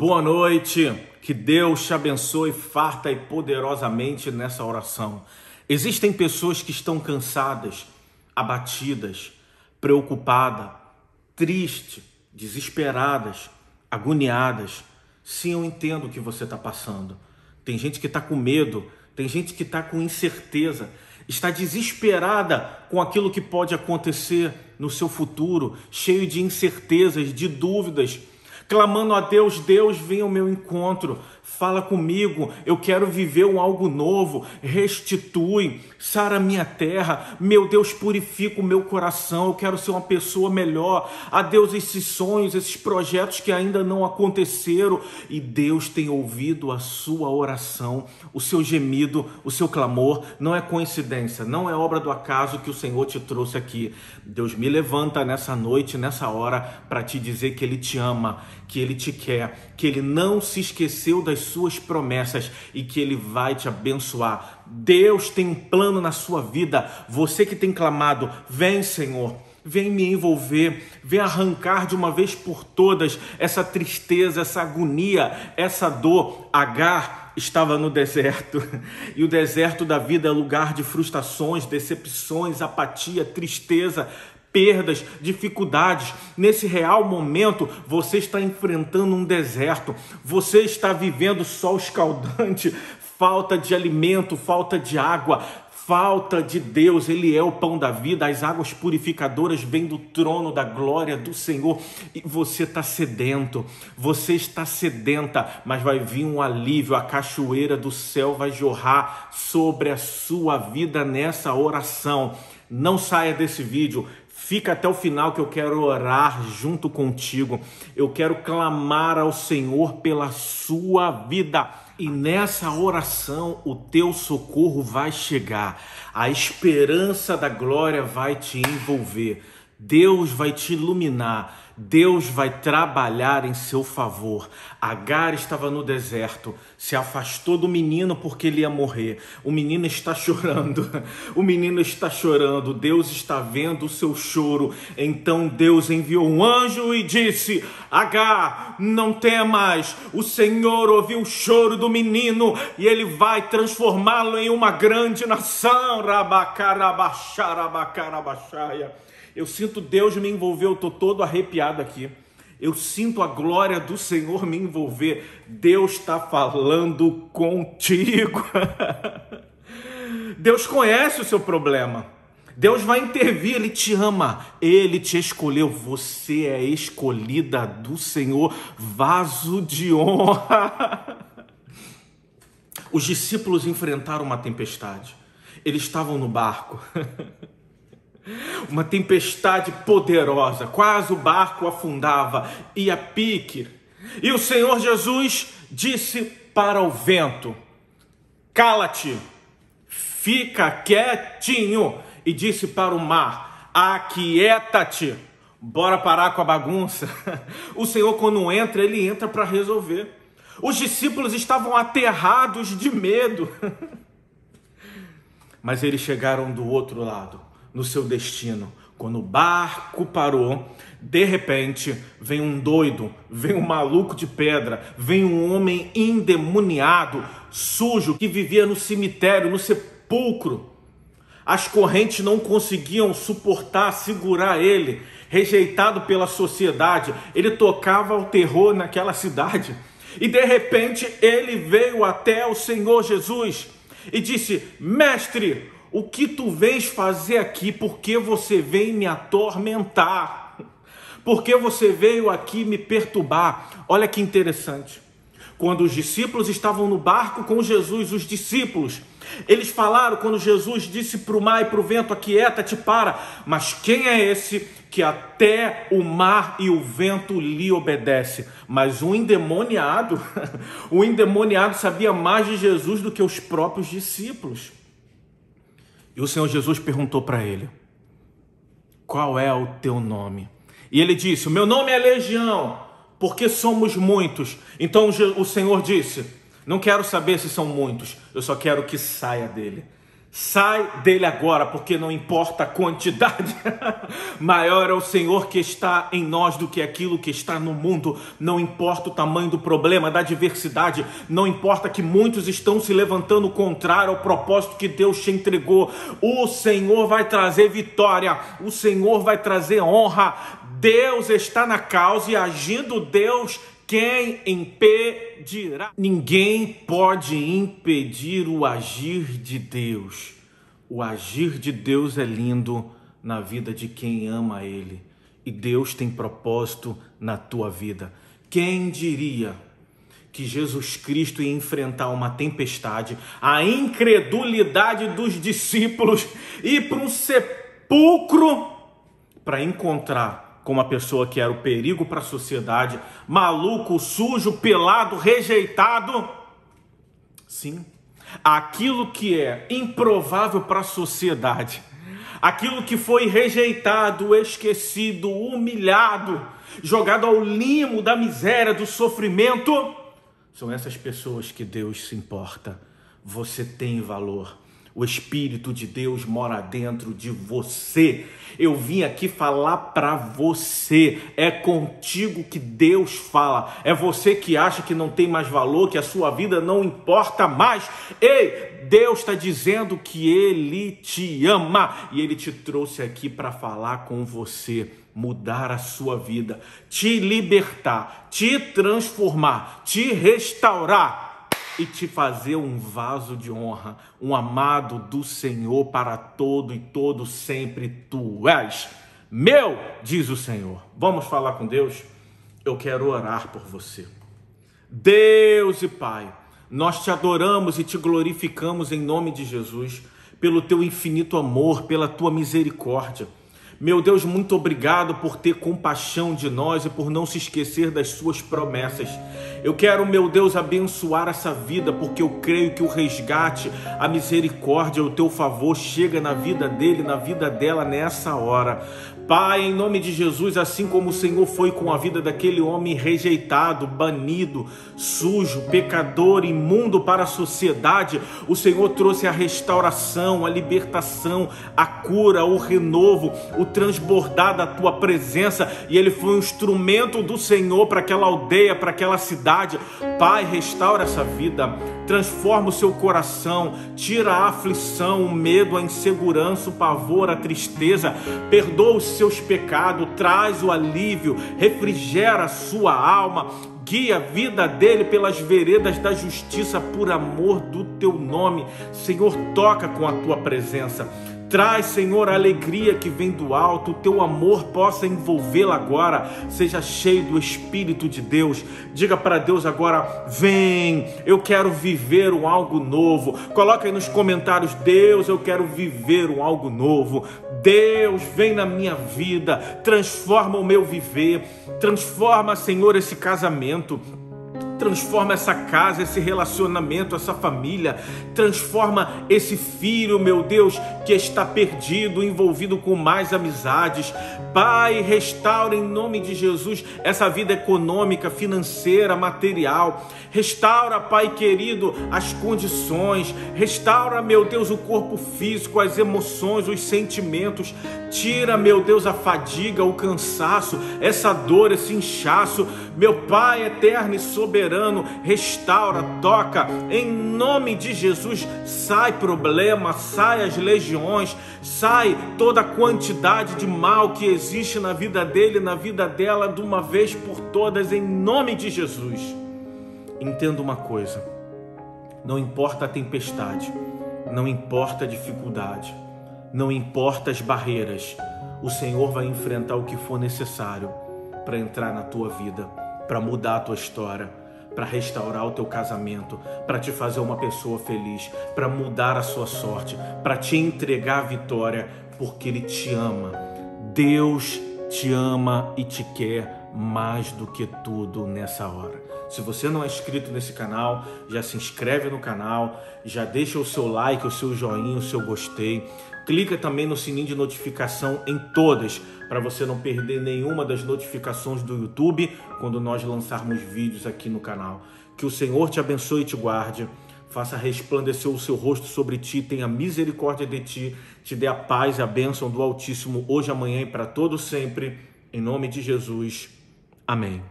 Boa noite, que Deus te abençoe farta e poderosamente nessa oração. Existem pessoas que estão cansadas, abatidas, preocupadas, tristes, desesperadas, agoniadas. Sim, eu entendo o que você está passando. Tem gente que está com medo, tem gente que está com incerteza, está desesperada com aquilo que pode acontecer no seu futuro, cheio de incertezas, de dúvidas clamando a Deus: Deus, venha ao meu encontro, fala comigo, eu quero viver um algo novo, restitui, sara minha terra, meu Deus, purifica o meu coração, eu quero ser uma pessoa melhor. A Deus, esses sonhos, esses projetos que ainda não aconteceram, e Deus tem ouvido a sua oração, o seu gemido, o seu clamor, não é coincidência, não é obra do acaso que o Senhor te trouxe aqui. Deus me levanta nessa noite, nessa hora, para te dizer que Ele te ama que Ele te quer, que Ele não se esqueceu das suas promessas e que Ele vai te abençoar. Deus tem um plano na sua vida. Você que tem clamado, vem, Senhor. Vem me envolver, vem arrancar de uma vez por todas essa tristeza, essa agonia, essa dor. Agar estava no deserto e o deserto da vida é lugar de frustrações, decepções, apatia, tristeza perdas, dificuldades. Nesse real momento, você está enfrentando um deserto, você está vivendo sol escaldante, falta de alimento, falta de água, falta de Deus, Ele é o pão da vida, as águas purificadoras vêm do trono da glória do Senhor. E você está sedento, você está sedenta, mas vai vir um alívio, a cachoeira do céu vai jorrar sobre a sua vida nessa oração. Não saia desse vídeo, Fica até o final que eu quero orar junto contigo. Eu quero clamar ao Senhor pela sua vida. E nessa oração o teu socorro vai chegar. A esperança da glória vai te envolver. Deus vai te iluminar. Deus vai trabalhar em seu favor. Agar estava no deserto, se afastou do menino porque ele ia morrer. O menino está chorando, o menino está chorando, Deus está vendo o seu choro. Então Deus enviou um anjo e disse: Agar, não temas, o Senhor ouviu o choro do menino e ele vai transformá-lo em uma grande nação. Rabacarabacharabacarabachaya. Eu sinto Deus me envolver, eu estou todo arrepiado aqui. Eu sinto a glória do Senhor me envolver. Deus está falando contigo. Deus conhece o seu problema. Deus vai intervir, Ele te ama, Ele te escolheu. Você é escolhida do Senhor, vaso de honra. Os discípulos enfrentaram uma tempestade. Eles estavam no barco. Uma tempestade poderosa, quase o barco afundava, e a pique. E o Senhor Jesus disse para o vento: Cala-te, fica quietinho. E disse para o mar: Aquieta-te. Bora parar com a bagunça. O Senhor, quando entra, ele entra para resolver. Os discípulos estavam aterrados de medo. Mas eles chegaram do outro lado no seu destino. Quando o barco parou, de repente vem um doido, vem um maluco de pedra, vem um homem endemoniado, sujo, que vivia no cemitério, no sepulcro. As correntes não conseguiam suportar, segurar ele, rejeitado pela sociedade. Ele tocava o terror naquela cidade. E de repente ele veio até o Senhor Jesus e disse: Mestre, o que tu vens fazer aqui? Porque você vem me atormentar? Porque você veio aqui me perturbar? Olha que interessante. Quando os discípulos estavam no barco com Jesus, os discípulos, eles falaram quando Jesus disse para o mar e para o vento: Aquieta-te, para. Mas quem é esse que até o mar e o vento lhe obedece? Mas o endemoniado, o endemoniado sabia mais de Jesus do que os próprios discípulos. E o Senhor Jesus perguntou para ele: Qual é o teu nome? E ele disse: O meu nome é Legião, porque somos muitos. Então o Senhor disse: Não quero saber se são muitos, eu só quero que saia dele. Sai dele agora, porque não importa a quantidade, maior é o Senhor que está em nós do que aquilo que está no mundo. Não importa o tamanho do problema, da adversidade, não importa que muitos estão se levantando contrário ao propósito que Deus te entregou. O Senhor vai trazer vitória, o Senhor vai trazer honra. Deus está na causa e agindo Deus quem impedirá? Ninguém pode impedir o agir de Deus. O agir de Deus é lindo na vida de quem ama Ele. E Deus tem propósito na tua vida. Quem diria que Jesus Cristo ia enfrentar uma tempestade, a incredulidade dos discípulos, ir para um sepulcro para encontrar com uma pessoa que era o perigo para a sociedade, maluco, sujo, pelado, rejeitado. Sim, aquilo que é improvável para a sociedade, aquilo que foi rejeitado, esquecido, humilhado, jogado ao limo da miséria, do sofrimento, são essas pessoas que Deus se importa. Você tem valor. O Espírito de Deus mora dentro de você. Eu vim aqui falar para você. É contigo que Deus fala. É você que acha que não tem mais valor, que a sua vida não importa mais. Ei, Deus está dizendo que Ele te ama e Ele te trouxe aqui para falar com você mudar a sua vida, te libertar, te transformar, te restaurar e te fazer um vaso de honra, um amado do Senhor para todo e todo sempre tu és. Meu, diz o Senhor. Vamos falar com Deus? Eu quero orar por você. Deus e Pai, nós te adoramos e te glorificamos em nome de Jesus, pelo teu infinito amor, pela tua misericórdia. Meu Deus, muito obrigado por ter compaixão de nós e por não se esquecer das suas promessas. Eu quero, meu Deus, abençoar essa vida, porque eu creio que o resgate, a misericórdia, o teu favor chega na vida dele, na vida dela nessa hora. Pai, em nome de Jesus, assim como o Senhor foi com a vida daquele homem rejeitado, banido, sujo, pecador, imundo para a sociedade, o Senhor trouxe a restauração, a libertação, a cura, o renovo, o transbordar da tua presença, e ele foi um instrumento do Senhor para aquela aldeia, para aquela cidade. Pai, restaura essa vida, transforma o seu coração, tira a aflição, o medo, a insegurança, o pavor, a tristeza, perdoa os seus pecados, traz o alívio, refrigera a sua alma, guia a vida dele pelas veredas da justiça por amor do teu nome. Senhor, toca com a tua presença. Traz, Senhor, a alegria que vem do alto, o teu amor possa envolvê-la agora. Seja cheio do Espírito de Deus. Diga para Deus agora: vem, eu quero viver um algo novo. Coloca aí nos comentários: Deus, eu quero viver um algo novo. Deus, vem na minha vida, transforma o meu viver, transforma, Senhor, esse casamento transforma essa casa, esse relacionamento, essa família, transforma esse filho, meu Deus, que está perdido, envolvido com mais amizades. Pai, restaura em nome de Jesus essa vida econômica, financeira, material. Restaura, Pai querido, as condições. Restaura, meu Deus, o corpo físico, as emoções, os sentimentos. Tira, meu Deus, a fadiga, o cansaço, essa dor, esse inchaço. Meu Pai eterno e soberano, restaura, toca, em nome de Jesus. Sai problema, sai as legiões, sai toda a quantidade de mal que existe na vida dele, na vida dela, de uma vez por todas, em nome de Jesus. Entenda uma coisa: não importa a tempestade, não importa a dificuldade não importa as barreiras, o Senhor vai enfrentar o que for necessário para entrar na tua vida, para mudar a tua história, para restaurar o teu casamento, para te fazer uma pessoa feliz, para mudar a sua sorte, para te entregar a vitória, porque Ele te ama. Deus te ama e te quer mais do que tudo nessa hora. Se você não é inscrito nesse canal, já se inscreve no canal, já deixa o seu like, o seu joinha, o seu gostei. Clica também no sininho de notificação em todas, para você não perder nenhuma das notificações do YouTube quando nós lançarmos vídeos aqui no canal. Que o Senhor te abençoe e te guarde. faça resplandecer o seu rosto sobre ti, tenha misericórdia de ti, te dê a paz e a bênção do Altíssimo hoje, amanhã e para todo sempre. Em nome de Jesus. Amém.